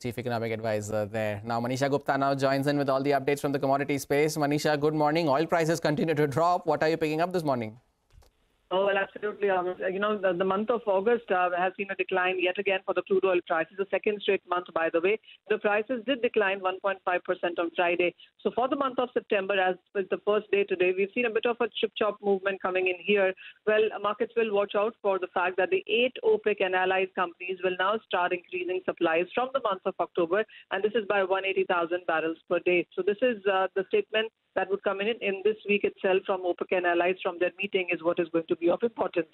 Chief Economic Advisor there. Now, Manisha Gupta now joins in with all the updates from the commodity space. Manisha, good morning. Oil prices continue to drop. What are you picking up this morning? Oh, well, absolutely. Um, you know, the, the, month of August uh, has seen a decline yet again for the crude oil prices. The second straight month, by the way. The prices did decline 1.5% on Friday. So for the month of September, as with the first day today, we've seen a bit of a chip chop movement coming in here. Well, markets will watch out for the fact that the eight OPEC and allied companies will now start increasing supplies from the month of October, and this is by 180,000 barrels per day. So this is uh, the statement that would come in in this week itself from OPEC and allies from their meeting is what is going to be of importance.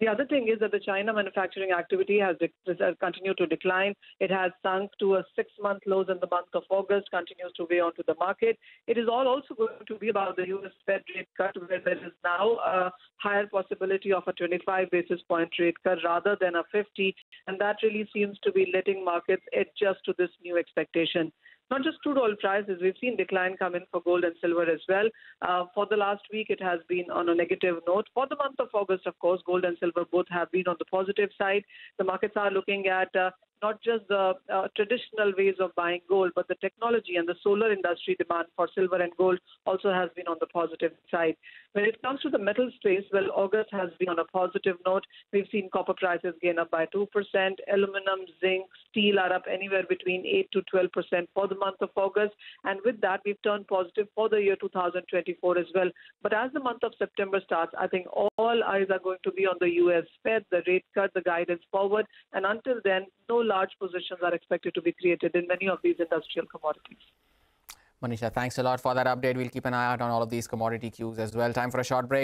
The other thing is that the China manufacturing activity has, has continued to decline. It has sunk to a six-month lows in the month of August, continues to weigh onto the market. It is all also going to be about the U.S. Fed rate cut, where there is now a higher possibility of a 25 basis point rate cut rather than a 50, and that really seems to be letting markets adjust to this new expectation not just crude oil prices, we've seen decline come in for gold and silver as well. Uh, for the last week, it has been on a negative note. For the month of August, of course, gold and silver both have been on the positive side. The markets are looking at uh, not just the uh, traditional ways of buying gold, but the technology and the solar industry demand for silver and gold also has been on the positive side. When it comes to the metal space, well, August has been on a positive note. We've seen copper prices gain up by 2%, aluminum, zinc, steel are up anywhere between 8 to 12% for the month of August. And with that, we've turned positive for the year 2024 as well. But as the month of September starts, I think all eyes are going to be on the U.S. Fed, the rate cut, the guidance forward. And until then, no large positions are expected to be created in many of these industrial commodities. Manisha, thanks a lot for that update. We'll keep an eye out on all of these commodity cues as well. Time for a short break.